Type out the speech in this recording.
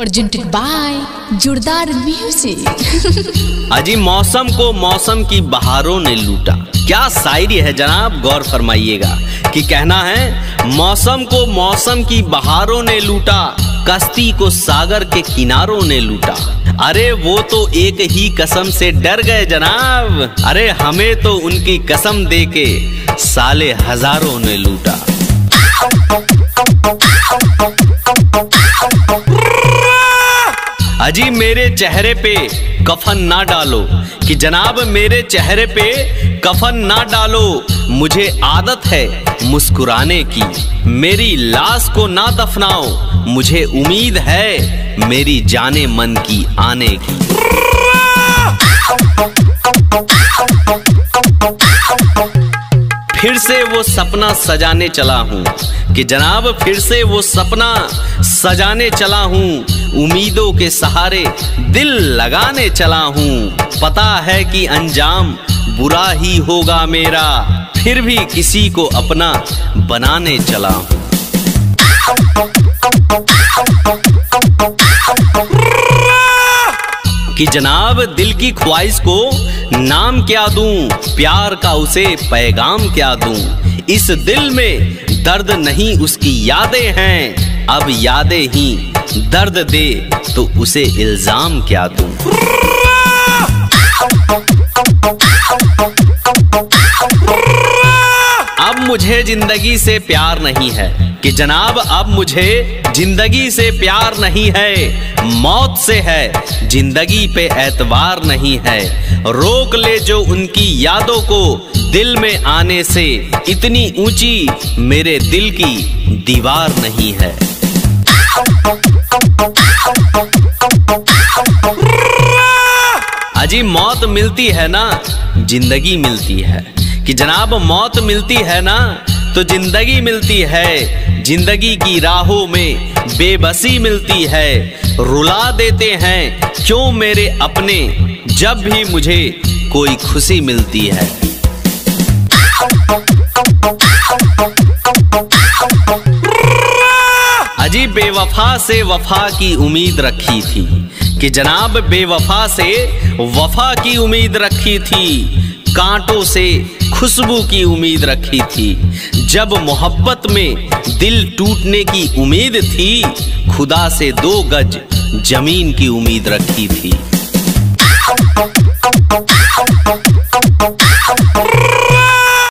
presented by जोरदार music अजी मौसम को मौसम की बहारों ने लूटा। क्या शायरी है जनाब? गौर फरमाइएगा कि कहना है, मौसम को मौसम की बहारों ने लूटा, कश्ती को सागर के किनारों ने लूटा। अरे वो तो एक ही कसम से डर गए जनाब। अरे हमें तो उनकी कसम दे के साले हज़ारों ने लूटा। अजी मेरे चेहरे पे कफन ना डालो। कि जनाब मेरे चेहरे पे कफन ना डालो। मुझे आदत है मुस्कुराने की। मेरी लाश को ना दफनाओ। मुझे उम्मीद है मेरी जाने मन की आने की। फिर से वो सपना सजाने चला हूँ। कि जनाब फिर से वो सपना सजाने चला हूँ। उम्मीदों के सहारे दिल लगाने चला हूँ। पता है कि अंजाम बुरा ही होगा मेरा, फिर भी किसी को अपना बनाने चला हूँ। कि जनाब, दिल की ख्वाहिश को नाम क्या दूँ, प्यार का उसे पैगाम क्या दूँ? इस दिल में दर्द नहीं, उसकी यादें हैं, अब यादें ही दर्द दे तो उसे इल्ज़ाम क्या दूँ? अब मुझे ज़िंदगी से प्यार नहीं है। कि जनाब, अब मुझे ज़िंदगी से प्यार नहीं है। मौत से है, ज़िंदगी पे एतबार नहीं है। रोक ले जो उनकी यादों को दिल में आने से। इतनी ऊँची मेरे दिल की दीवार नहीं है। अजी मौत मिलती है ना, ज़िंदगी मिलती है। कि जनाब, मौत मिलती है ना तो ज़िंदगी मिलती है। ज़िंदगी की राहों में बेबसी मिलती है। रुला देते हैं क्यों मेरे अपने, जब भी मुझे कोई खुशी मिलती है। अजी बेवफा से वफा की उम्मीद रखी थी। कि जनाब बेवफा से वफा की उम्मीद रखी थी, कांटों से खुशबू की उम्मीद रखी थी। जब मोहब्बत में दिल टूटने की उम्मीद थी, खुदा से दो गज ज़मीन की उम्मीद रखी थी।